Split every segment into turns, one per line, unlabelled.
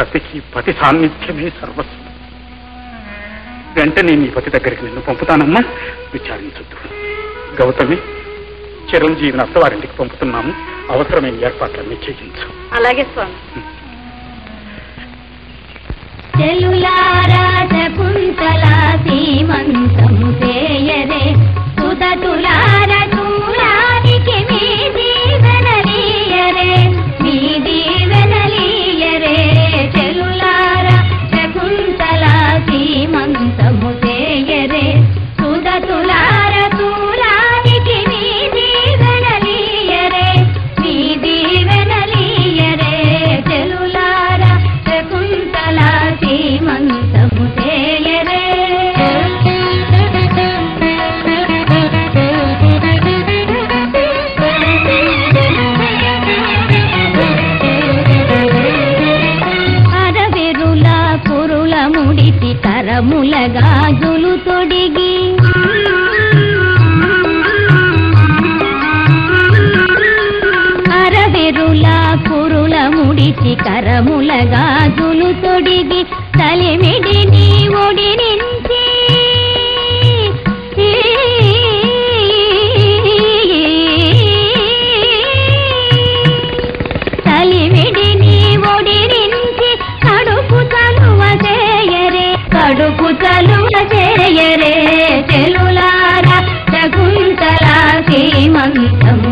సతికి పతి సాన్నిధ్యమే సర్వస్వం. వెంటనే నీ పతి దగ్గరికి నిన్ను పంపుతానమ్మా. విచారించొద్దు. గౌతమి చిరంజీవిని అత్తవారింటికి పంపుతున్నాము. అవసరమైన ఏర్పాట్లన్నీ చేయించు.
అలాగే స్వామి.
ముడిసి కరముల గాజులు తొడిగి అరవెరుల కురుల ముడిచి కరముల గాజులు తొడిగి తలిమిడి చలువ చేయరే చెలులారా శకుంతలా సీమంతము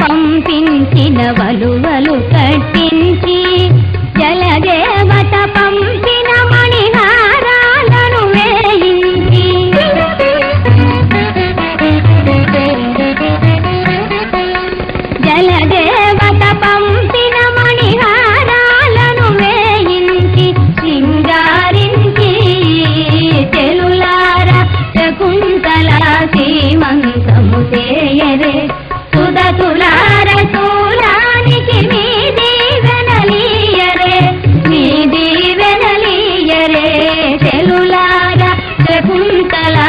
పంపించిన వలువలు కట్టించి శకుంతల